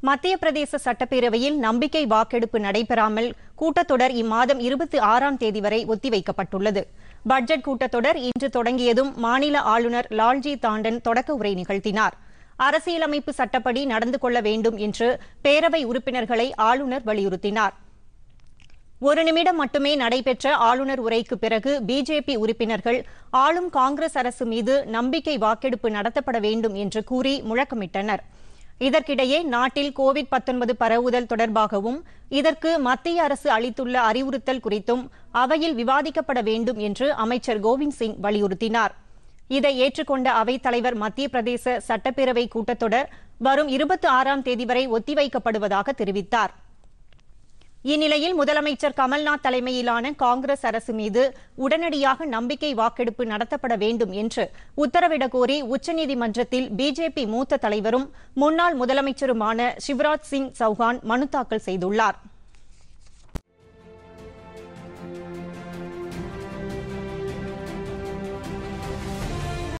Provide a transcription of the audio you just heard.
மத்திய பிரதேச சட்டப்பேரவையில் நம்பிக்கை வாக்கெடுப்பு நடைபெறாமல் கூட்டத்தொடர் இம்மாதம் இருபத்தி ஆறாம் தேதி வரை ஒத்திவைக்கப்பட்டுள்ளது. பட்ஜெட் கூட்டத்தொடர் இன்று தொடங்கியதும் மாநில ஆளுநர் லால்ஜி தாண்டன் தொடக்க உரை நிகழ்த்தினார். அரசியலமைப்பு சட்டப்படி நடந்து கொள்ள வேண்டும் என்று பேரவை உறுப்பினர்களை ஆளுநர் வலியுறுத்தினார். ஒரு நிமிடம் மட்டுமே நடைபெற்ற ஆளுநர் உரைக்கு பிறகு பிஜேபி உறுப்பினர்கள் ஆளும் காங்கிரஸ் அரசு மீது நம்பிக்கை வாக்கெடுப்பு நடத்தப்பட வேண்டும் என்று கூறி முழக்கமிட்டனர். இதற்கிடையே நாட்டில் கோவிட் 19 பரவுதல் தொடர்பாகவும் இதற்கு மத்திய அரசு அளித்துள்ள அறிவுறுத்தல் குறித்தும் அவையில் விவாதிக்கப்பட வேண்டும் என்று அமைச்சர் கோவிந்த் சிங் வலியுறுத்தினார். இதை ஏற்றுக்கொண்ட அவைத் தலைவர் மத்திய பிரதேச சட்டப்பேரவை கூட்டத்தொடர் வரும் இருபத்தி ஆறாம் தேதி வரை ஒத்திவைக்கப்படுவதாக தெரிவித்தார். இந்நிலையில் முதலமைச்சர் கமல்நாத் தலைமையிலான காங்கிரஸ் அரசு மீது உடனடியாக நம்பிக்கை வாக்கெடுப்பு நடத்தப்பட வேண்டும் என்று உத்தரவிட கோரி உச்சநீதிமன்றத்தில் பிஜேபி மூத்த தலைவரும் முன்னாள் முதலமைச்சருமான சிவராஜ் சிங் சௌஹான் மனு தாக்கல் செய்துள்ளார்.